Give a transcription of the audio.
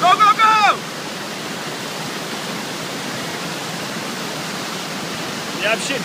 Go, go, go! Yeah, I'm shit.